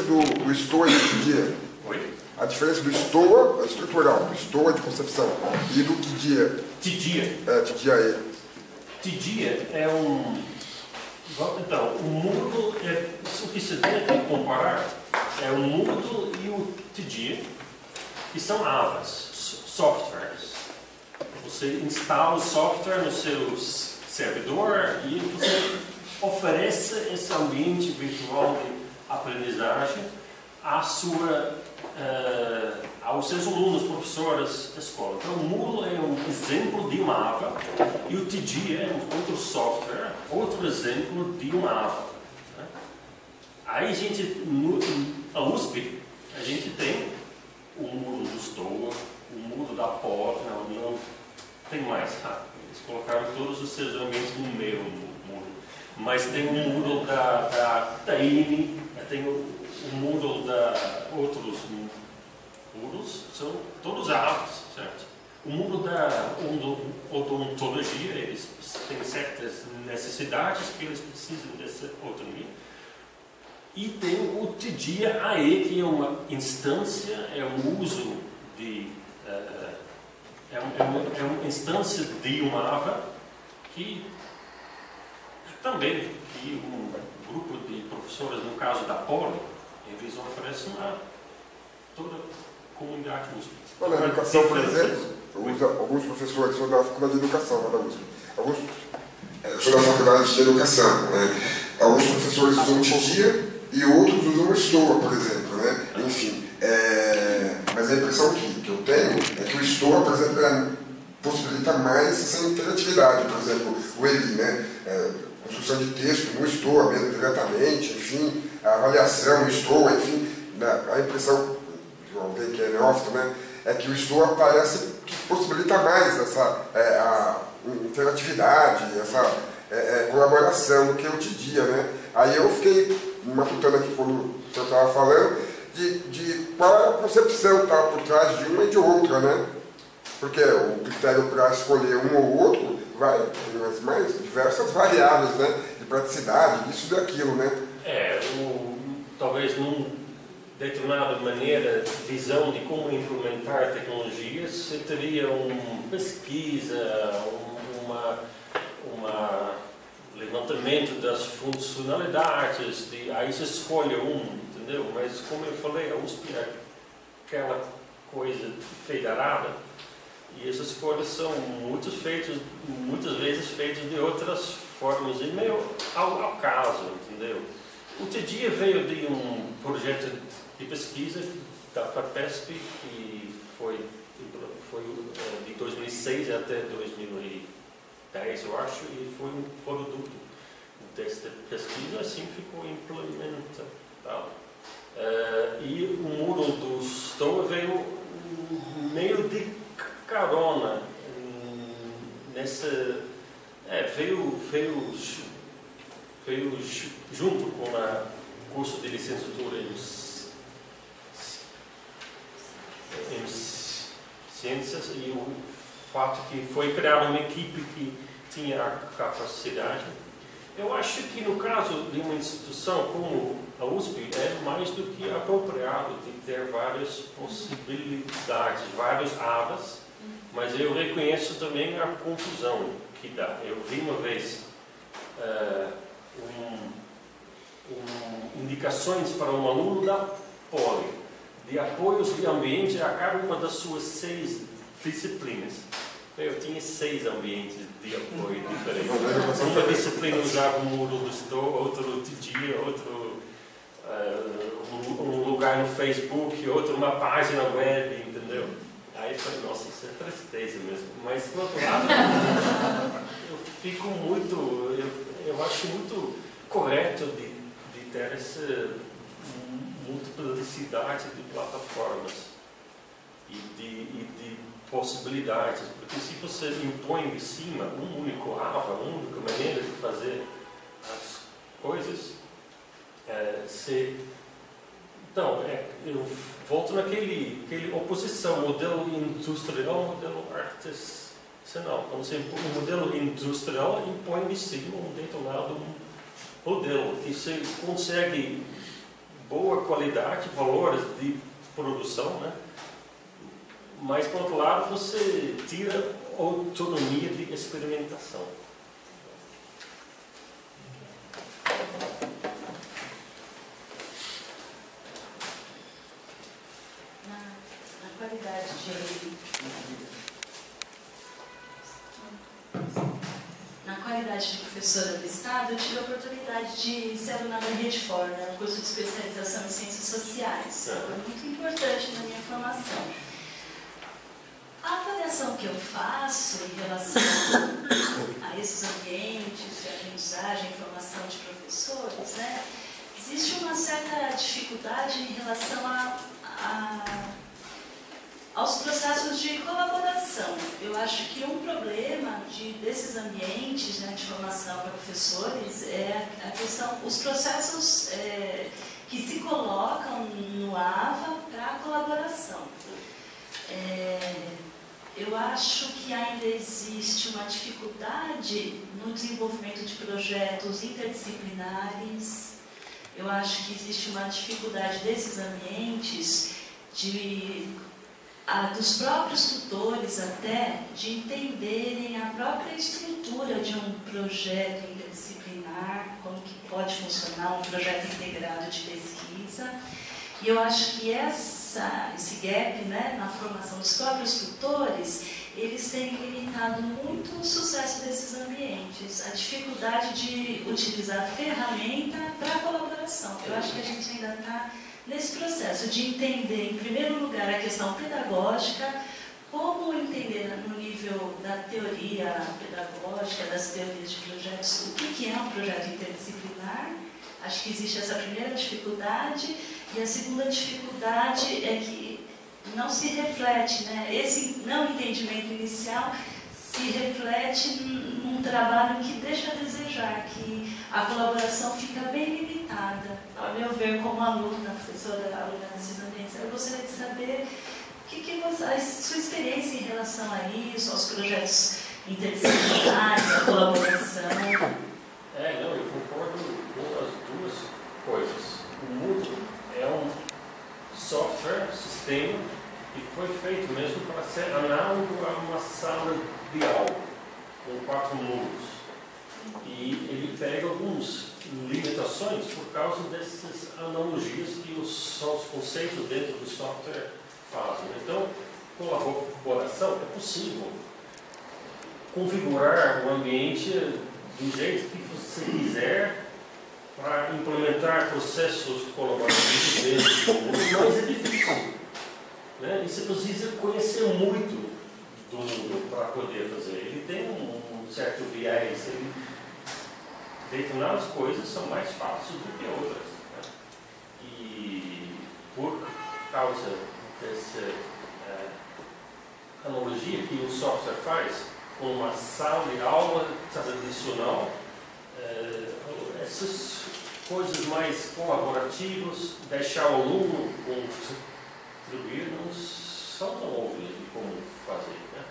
Diferença do, do STOA e do TDIA? Oi? A diferença do STOA, estrutural, do STOA de concepção, e do TDIA, TDIA. é, TDIA. TDIA é um. Então, o Moodle, é, o que se deve comparar é o Moodle e o TDIA, que são AVAs, so- softwares. Você instala o software no seu servidor e você oferece esse ambiente virtual de aprendizagem à sua, eh, aos seus alunos, professores escola. Então, o Moodle é um exemplo de uma AVA e o TG é um outro software, outro exemplo de uma AVA. né? Aí a gente, no, a USP, a gente tem o Moodle do Stoa, o Moodle da POC, na União, tem mais, ah, eles colocaram todos os seus ambientes no do Moodle. Mas tem o Moodle da, da, da INE, tem o, o Moodle da outros Moodles, são todos AVAs, certo? O Moodle da odontologia, eles têm certas necessidades que eles precisam dessa autonomia. E tem o TDIA AE, que é uma instância, é um uso de. eh, é, um- é uma, é uma instância de uma AVA que também que um grupo de professores, no caso da Poli, eles oferecem a toda a comunidade USP. Olha, na educação, por exemplo, alguns, alguns professores, sou da faculdade de educação, lá da USP. Alguns, eu sou da faculdade de educação, né? Alguns professores usam o TDIA e outros usam o STOA, por exemplo, né? Enfim, é, mas a impressão que, que eu tenho é que o STOA, por exemplo, é, possibilita mais essa interatividade, por exemplo, o ELI, né? É, construção de texto no STOA mesmo diretamente, enfim, a avaliação no STOA, enfim, né? a impressão de alguém que é neófito, né? É que o STOA parece que possibilita mais essa é, a interatividade, essa é, é, colaboração do que o TDIA, né? Aí eu fiquei matutando aqui quando senhor estava falando de, de qual é a concepção que estava por trás de uma e de outra, né? Porque o critério para escolher um ou outro vai tem as mais diversas variáveis, né? De praticidade, disso e daquilo, né? É, o, talvez num determinada maneira, visão de como implementar tecnologias, você teria uma pesquisa, um, uma, uma levantamento das funcionalidades, de, aí você escolhe um, entendeu? Mas como eu falei, a USP é aquela coisa federada e essas escolhas são muitas, feitas, muitas vezes feitas de outras formas e meio ao, caso, entendeu? O TDIA veio de um projeto de pesquisa da FAPESP que foi, foi eh, de 2006 até 2010, eu acho, e foi um produto desta pesquisa, assim ficou implementado. Eh, e o Moodle do Stoa veio meio de carona hum, nessa. É, veio, veio, veio ju- junto com o curso de licenciatura em, em ci- ciências e o fato que foi criada uma equipe que tinha a capacidade. Eu acho que no caso de uma instituição como a USP é mais do que apropriado de ter várias possibilidades, vários avas, mas eu reconheço também a confusão que dá. Eu vi uma vez eh, um- um- indicações para um aluno da Poli de apoios de ambiente a cada uma das suas seis disciplinas. Eu tinha seis ambientes de apoio diferentes. Uma disciplina usava o Moodle do Store, outro TG, outro um, um lugar no Facebook, outro uma página web, entendeu? Aí eu falei, nossa, isso é tristeza mesmo. Mas, por outro lado, eu fico muito, eu, eu acho muito correto de, de ter essa multiplicidade de plataformas e de, e de possibilidades. Porque se você impõe de cima um único AVA, uma única maneira de fazer as coisas, é, se então, é, eu volto naquele aquele oposição, modelo industrial, modelo artesanal. Quando você o modelo industrial, impõe de cima um detonado modelo que você consegue boa qualidade, valores de produção, né? mas por outro lado você tira autonomia de experimentação. Na, na qualidade de na qualidade de professora do Estado, eu tive a oportunidade de ser aluna da Rede For, né, curso de especialização em Ciências Sociais. Foi muito importante na minha formação. A avaliação que eu faço em relação a esses ambientes de aprendizagem e formação de professores, né, existe uma certa dificuldade em relação a, a, aos processos de colaboração. Eu acho que um problema de, desses ambientes né, de formação para professores é a questão, os processos é, que se colocam no AVA para a colaboração. É, eu acho que ainda existe uma dificuldade no desenvolvimento de projetos interdisciplinares. Eu acho que existe uma dificuldade desses ambientes de a, dos próprios tutores até de entenderem a própria estrutura de um projeto interdisciplinar, como que pode funcionar um projeto integrado de pesquisa. E eu acho que essa, esse gap né, na formação dos próprios tutores, eles têm limitado muito o sucesso desses ambientes, a dificuldade de utilizar ferramenta para a colaboração. Eu acho que a gente ainda está nesse processo de entender, em primeiro lugar, a questão pedagógica, como entender no nível da teoria pedagógica, das teorias de projetos, o que é um projeto interdisciplinar. Acho que existe essa primeira dificuldade e a segunda dificuldade é que não se reflete, né? esse não entendimento inicial se reflete num trabalho que deixa a desejar, que a colaboração fica bem limitada. A meu ver, como aluna, professora, aluna ambientes, eu gostaria de saber o que, que você, a sua experiência em relação a isso, aos projetos interdisciplinares, a colaboração. É, não, eu concordo com as duas coisas. O Moodle é um software, sistema, que foi feito mesmo para ser análogo a uma sala de aula, com quatro mundos. E ele pega algumas limitações por causa dessas analogias que os, os conceitos dentro do software fazem. Então, colaboração é possível configurar o ambiente do jeito que você quiser para implementar processos colaborativos dentro mas é difícil. Né? E você precisa conhecer muito do mundo para poder fazer. Ele tem um, um certo viés, ele, determinadas coisas são mais fáceis do que outras. Né? E por causa dessa é, analogia que o software faz com uma sala de aula tradicional, é, essas coisas mais colaborativas, deixar o aluno contribuir, não são tão óbvias de como fazer. Né?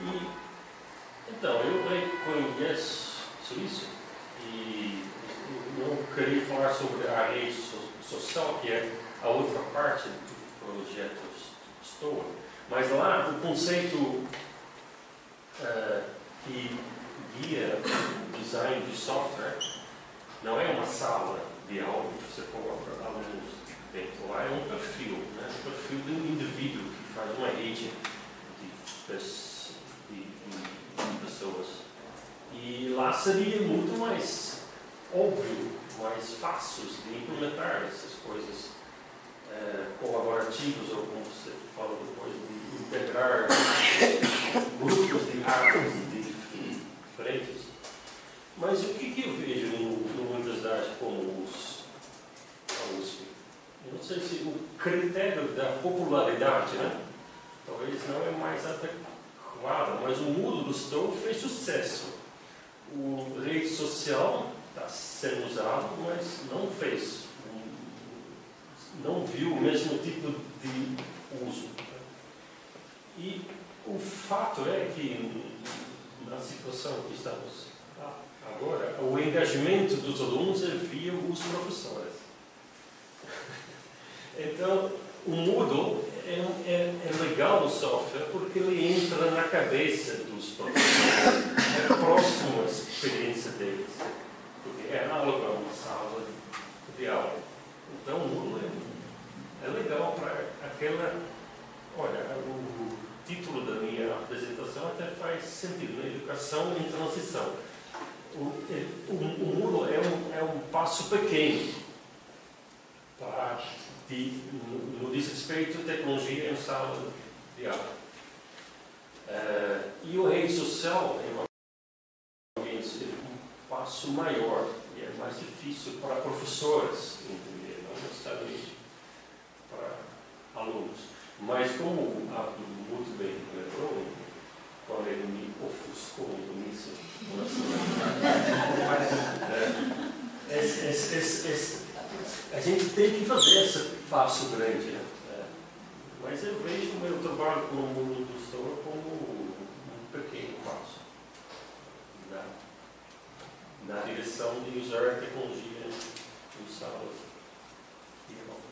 E, então, eu conheço isso e não queria falar sobre a rede social, que é a outra parte do projeto STOA, mas lá o conceito uh, que guia o design de software não é uma sala de aula que você coloca alunos dentro, lá é um perfil, né? um perfil de um indivíduo que faz uma rede de, de, de pessoas. E lá seria muito mais óbvio, mais fácil de implementar essas coisas é, colaborativas, ou como você fala depois, de integrar grupos de áreas diferentes. Mas o que, que eu vejo numa universidade como os, a não sei se o critério da popularidade, né? Talvez não é mais adequado, mas o mundo do Stowe fez sucesso. O rede social está sendo usado, mas não fez, não viu o mesmo tipo de uso. E o fato é que na situação que estamos agora, o engajamento dos alunos enviam os professores. Então, o Moodle é, é, é, legal o software porque ele entra na cabeça dos professores, é próximo à experiência deles, porque é análogo a uma sala de aula. Então, o é, é legal para aquela. Olha, o título da minha apresentação até faz sentido, né? Educação em transição. O, o, o Moodle é um, é um passo pequeno para de, no, no diz respeito à tecnologia em sala de aula. Uh, e o rede social é uma, um maior e é mais difícil para professores entender, não necessariamente para alunos. Mas como o Abdo muito bem lembrou, quando ele me ofuscou no início, é, esse, esse, a gente tem que fazer esse passo grande. Né? É. Mas eu vejo o meu trabalho como Store como na direção de José Tecnologia Gonçalves. Irmão.